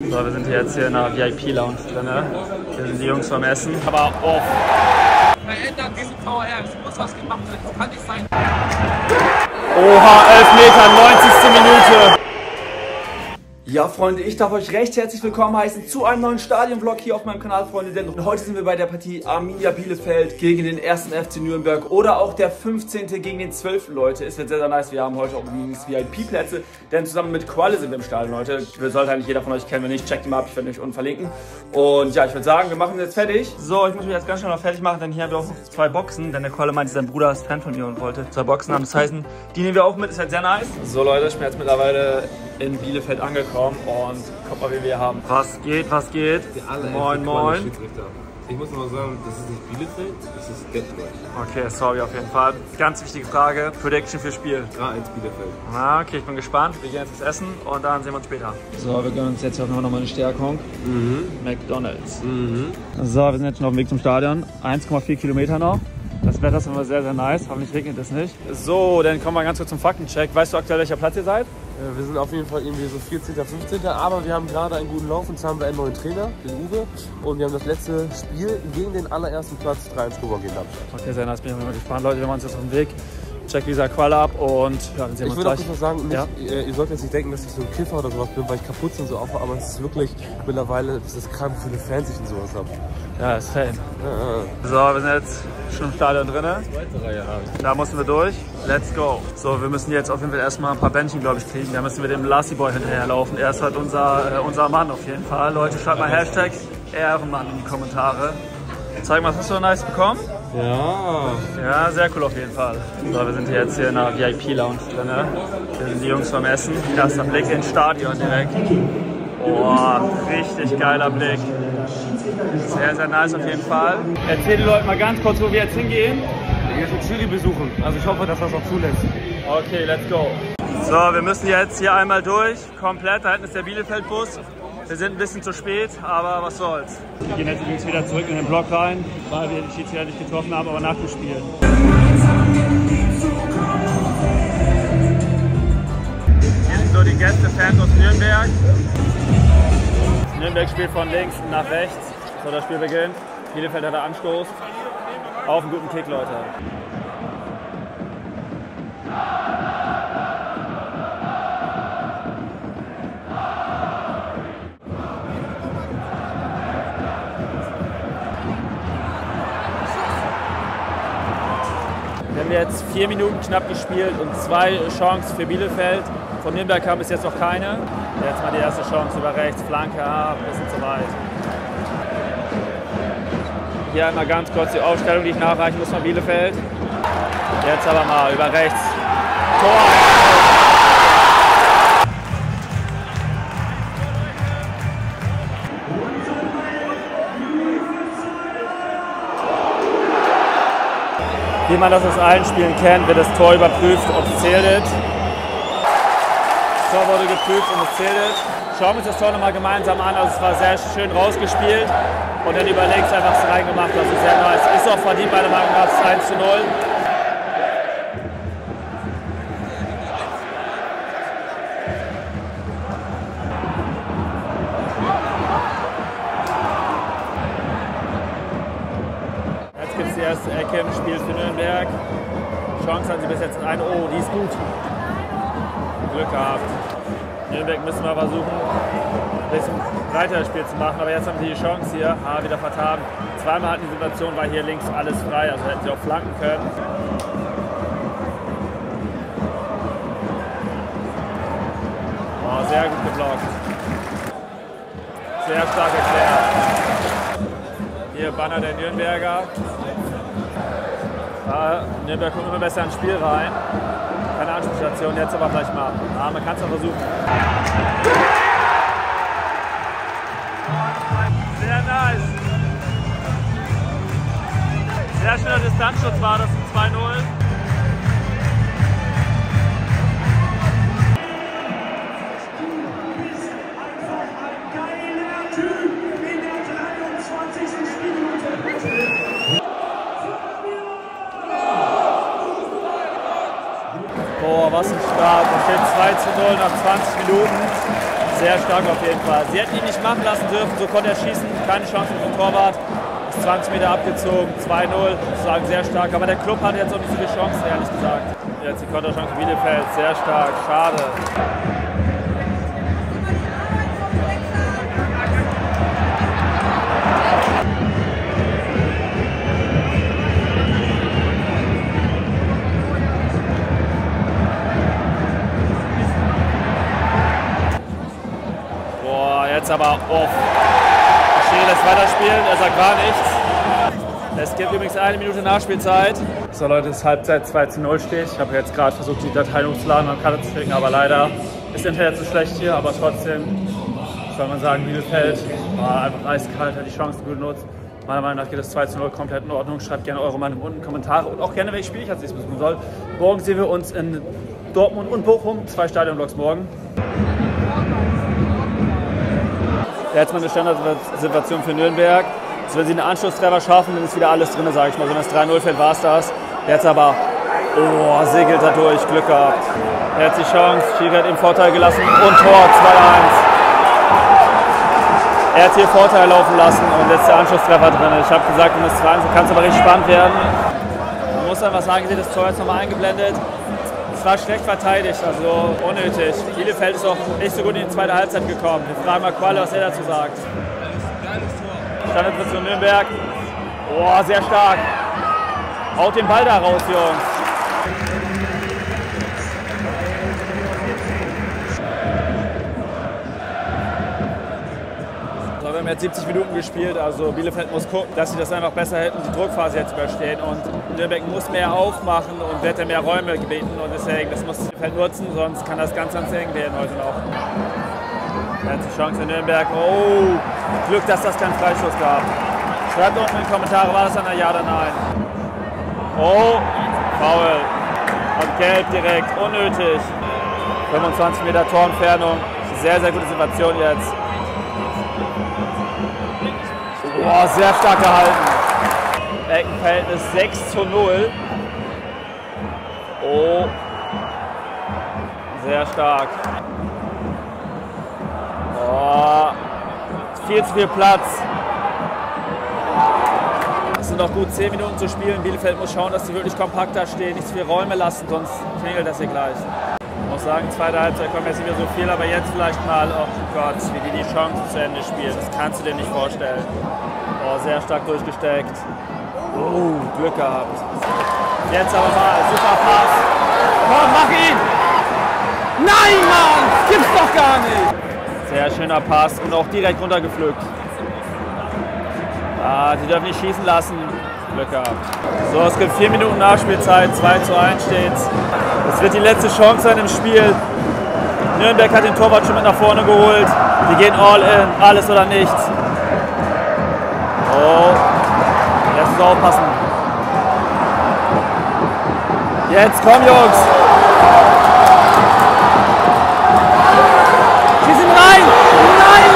So, wir sind hier jetzt hier in der VIP-Lounge drin. Ne? Hier sind die Jungs vom Essen. Aber off. Verändert diesen VR. Es muss was gemacht werden. Das kann nicht sein. Oha, 11 Meter, 90. Minute. Ja, Freunde, ich darf euch recht herzlich willkommen heißen zu einem neuen Stadion-Vlog hier auf meinem Kanal, Freunde. Denn heute sind wir bei der Partie Arminia Bielefeld gegen den ersten FC Nürnberg oder auch der 15. gegen den 12. Leute. Es wird sehr, sehr nice. Wir haben heute auch übrigens VIP-Plätze, denn zusammen mit Qualle sind wir im Stadion heute. Sollte eigentlich jeder von euch kennen, wenn nicht, checkt ihn mal ab. Ich werde euch unten verlinken. Und ja, ich würde sagen, wir machen jetzt fertig. So, ich muss mich jetzt ganz schnell noch fertig machen, denn hier haben wir auch noch zwei Boxen. Denn der Qualle meinte, sein Bruder ist Fan von mir und wollte zwei Boxen haben. Das heißt, die nehmen wir auch mit. Ist halt sehr nice. So, Leute, ich bin jetzt mittlerweile in Bielefeld angekommen und guck mal, wie wir haben. Was geht, was geht? Moin, moin. Ich muss mal sagen, das ist nicht Bielefeld, das ist Detmold. Okay, sorry auf jeden Fall. Ganz wichtige Frage. Prediction für Spiel. 3-1 Bielefeld. Ah, okay, ich bin gespannt. Wir gehen jetzt was essen und dann sehen wir uns später. So, wir gönnen uns jetzt auch noch mal eine Stärkung. Mhm. McDonalds. Mhm. So, wir sind jetzt schon auf dem Weg zum Stadion. 1,4 Kilometer noch. Das Wetter ist immer sehr, sehr nice. Hoffentlich regnet es nicht. So, dann kommen wir ganz kurz zum Faktencheck. Weißt du aktuell, welcher Platz ihr seid? Äh, Wir sind auf jeden Fall irgendwie so 14., 15., aber wir haben gerade einen guten Lauf und zwar haben wir einen neuen Trainer, den Uwe. Und wir haben das letzte Spiel gegen den allerersten Platz 3-1 gewonnen gegen Darmstadt. Okay, sehr nice. Bin ich mal gespannt. Leute, wir machen uns jetzt auf den Weg. Check dieser Qual ab und ja, dann sehen wir Ich uns würde auch kurz noch sagen, nicht, Ja. äh, ihr sollt jetzt nicht denken, dass ich so ein Kiffer oder sowas bin, weil ich kaputt und so aufwache, aber es ist wirklich mittlerweile, das ist krank, wie viele Fans ich und sowas habe. Ja, ist Fan. Ja, ja. So, wir sind jetzt schon im Stadion drin. Da mussten wir durch. Let's go. So, wir müssen jetzt auf jeden Fall erstmal ein paar Bändchen, glaube ich, kriegen. Da müssen wir dem Lassie Boy hinterherlaufen. Er ist halt unser, äh, unser Mann auf jeden Fall. Leute, schreibt mal Hashtag Ehrenmann in die Kommentare. Zeig mal, was hast du nice bekommen? Ja. Ja, sehr cool auf jeden Fall. So, wir sind jetzt hier in der VIP-Lounge drin. Hier sind die Jungs vom Essen. Erster Blick ins Stadion direkt. Boah, richtig geiler Blick. Sehr, sehr nice auf jeden Fall. Erzähl die Leute mal ganz kurz, wo wir jetzt hingehen. Ich werde Jury besuchen, also ich hoffe, dass das auch zulässt. Okay, let's go. So, wir müssen jetzt hier einmal durch. Komplett, da hinten ist der Bielefeld-Bus. Wir sind ein bisschen zu spät, aber was soll's. Wir gehen jetzt übrigens wieder zurück in den Block rein, weil wir die Schiedsrichter nicht getroffen haben, aber nach dem Spiel. Hier sind so die Gäste-Fans aus Nürnberg. Nürnberg spielt von links nach rechts. So, das Spiel beginnt. Bielefeld hat der Anstoß. Auf einen guten Kick, Leute. Wir haben jetzt vier Minuten knapp gespielt und zwei Chancen für Bielefeld. Von Nürnberg kam bis jetzt noch keine. Jetzt mal die erste Chance über rechts, Flanke, ah, ein bisschen zu weit. Hier einmal ganz kurz die Aufstellung, die ich nachreichen muss von Bielefeld. Jetzt aber mal über rechts. Tor! Wie man das aus allen Spielen kennt, wird das Tor überprüft, ob es zählt. Das Tor wurde geprüft und es zählt. Schauen wir uns das Tor nochmal gemeinsam an. Also es war sehr schön rausgespielt und dann über links einfach es reingemacht. Also sehr nice. Ist auch verdient meiner Meinung nach das 1 zu 0. Nürnberg müssen wir versuchen, ein bisschen breiter das Spiel zu machen. Aber jetzt haben sie die Chance hier. Ah, wieder vertan. Zweimal hatten die Situation, war hier links alles frei. Also hätten sie auch flanken können. Oh, sehr gut geblockt. Sehr stark erklärt. Hier Banner der Nürnberger. Ah, Nürnberg kommt immer besser ins Spiel rein. Keine Anspielstation, jetzt aber gleich mal. Ah, man kann es noch versuchen. Sehr nice. Sehr schöner Distanzschutz war das ein 2-0. Start. Da steht 2 zu 0 nach 20 Minuten. Sehr stark auf jeden Fall. Sie hätten ihn nicht machen lassen dürfen, so konnte er schießen, keine Chance mit dem Torwart. Ist 20 Meter abgezogen, 2-0, sagen sehr stark. Aber der Club hat jetzt auch nicht so viele Chancen, ehrlich gesagt. Jetzt die Konterchance Bielefeld, sehr stark, schade. Jetzt aber off. Schiri lässt weiterspielen, er sagt gar nichts. Es gibt übrigens eine Minute Nachspielzeit. So Leute, es ist Halbzeit 2 zu 0 steht. Ich habe jetzt gerade versucht, die Datei hochzuladen und Karte zu klicken, aber leider ist Internet zu schlecht hier. Aber trotzdem soll man sagen, Bielefeld war einfach eiskalt, hat die Chance gut genutzt. Meiner Meinung nach geht das 2 zu 0 komplett in Ordnung. Schreibt gerne eure Meinung unten in Kommentare und auch gerne, welches Spiel ich als nächstes besuchen soll. Morgen sehen wir uns in Dortmund und Bochum. Zwei Stadionblocks morgen. Jetzt mal eine Standardsituation für Nürnberg. Also wenn sie einen Anschlusstreffer schaffen, dann ist wieder alles drin, sage ich mal. Wenn das 3-0 fällt, war es das. Jetzt aber, oh, segelt er durch, Glück gehabt. Er hat die Chance, Schiri hat ihm Vorteil gelassen und Tor 2-1. Er hat hier Vorteil laufen lassen und jetzt der Anschlusstreffer drin. Ich habe gesagt, um das 2-1 kann es aber richtig spannend werden. Man muss einfach sagen, ihr das Tor jetzt nochmal eingeblendet. War schlecht verteidigt, also unnötig. Bielefeld ist auch nicht so gut in die zweite Halbzeit gekommen. Wir fragen mal Qualle, was er dazu sagt. Standardsituation Nürnberg. Boah, sehr stark. Haut den Ball da raus, Jungs. Wir haben jetzt 70 Minuten gespielt, also Bielefeld muss gucken, dass sie das einfach besser hätten, die Druckphase jetzt überstehen. Und Nürnberg muss mehr aufmachen und wird mehr Räume gebeten. Und deswegen, das muss Bielefeld nutzen, sonst kann das ganz, ganz eng werden heute noch. Jetzt die Chance in Nürnberg. Oh, Glück, dass das keinen Freischuss gab. Schreibt unten in die Kommentare, war das dann ein Ja oder Nein? Oh, Foul. Und gelb direkt, unnötig. 25 Meter Torentfernung. Sehr, sehr gute Situation jetzt. Boah, sehr stark gehalten. Eckenverhältnis 6 zu 0. Oh. Sehr stark. Oh. Viel zu viel Platz. Es sind noch gut 10 Minuten zu spielen. Bielefeld muss schauen, dass sie wirklich kompakt da stehen, nicht zu viele Räume lassen, sonst klingelt das hier gleich. Muss sagen, zweite Halbzeit kommt jetzt nicht mehr so viel, aber jetzt vielleicht mal, oh Gott, wie die die Chancen zu Ende spielen. Das kannst du dir nicht vorstellen. Oh, sehr stark durchgesteckt. Oh, Glück gehabt. Jetzt aber mal, super Pass. Komm, mach ihn! Nein, Mann! Gibt's doch gar nicht! Sehr schöner Pass und auch direkt runtergepflückt. Ah, die dürfen nicht schießen lassen. Glück gehabt. So, es gibt vier Minuten Nachspielzeit. 2 zu 1 steht's. Es wird die letzte Chance sein im Spiel. Nürnberg hat den Torwart schon mit nach vorne geholt. Die gehen all in, alles oder nichts. Oh, jetzt muss aufpassen. Jetzt komm, Jungs. Schießen rein! Nein!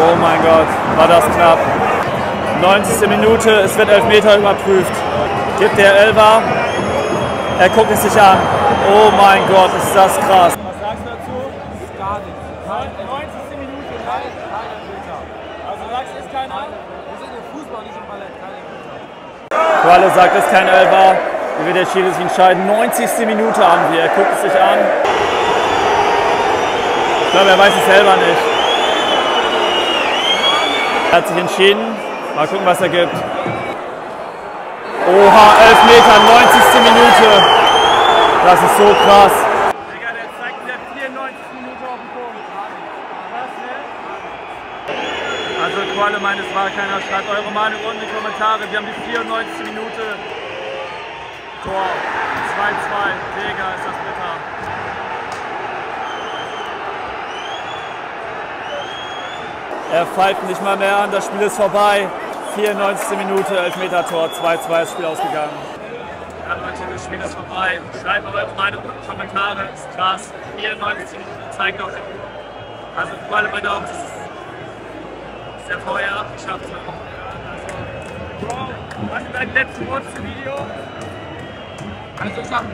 Oh mein Gott, war das knapp. 90. Minute, es wird Elfmeter überprüft. Gibt der Elfer. Er guckt es sich an. Oh mein Gott, ist das krass. Was sagst du dazu? Gar nichts. 90. Minute, Kein, kein Elfmeter. Also sagst du, ist keiner? Wir sind im Fußball, nicht im Ballett. Kein Elfmeter. Qualle sagt, es ist kein Elfer. Wie wird der Schiri sich entscheiden? 90. Minute haben wir. Er guckt es sich an. Ich glaube, er weiß es selber nicht. Er hat sich entschieden. Mal gucken, was er gibt. Oha, 11 Meter, 90. Minute. Das ist so krass. Digga, der zeigt in der 94. Minute auf den Punkt. Was? Also Qualle meint, es war keiner. Schreibt eure Meinung unten in die Kommentare. Wir haben die 94. Minute. Tor. 2-2. Digga, ist das bitter. Er pfeift nicht mal mehr an, das Spiel ist vorbei. 94. Minute, Elfmeter-Tor, 2-2 das Spiel ausgegangen. Ja Leute, das Spiel ist vorbei. Schreibt eure Meinung in die Kommentare, ist krass. 94 Minuten zeigt auch den Also für alle meine Augen, das ist, ist der VR abgeschafft. Also, Bro, was sind deine letzten Worte zum Video? Also ich habe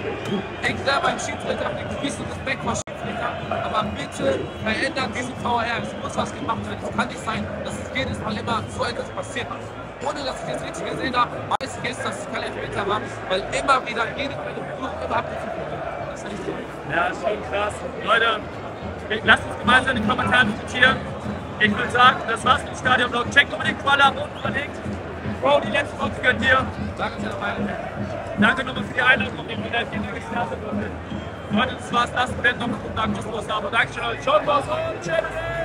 hängt da beim Schiedsrichter mit größten Respekt vor Schiedsrichter, aber bitte verändert diesen VR. Es muss was gemacht werden. Es kann nicht sein, dass es jedes Mal immer so etwas passiert. Ohne dass ich das richtig gesehen habe, weiß ich jetzt, dass es kein Elfmeter war, weil immer wieder jede Versuch überhaupt nicht Das ist nicht so. Ja, ist schon krass. Leute, lasst uns gemeinsam in den Kommentaren diskutieren. Ich würde sagen, das war's mit dem Stadionblog. Checkt unbedingt Qual ab und verlinkt. Bro, die letzte Folge gehört dir. Danke dabei. Danke nochmal für die Einladung. Ich bin der vierte Starte. Leute, das war's. Lasst einen noch einen guten Abschluss haben. Dankeschön euch. Ciao, Boss und Tschüss.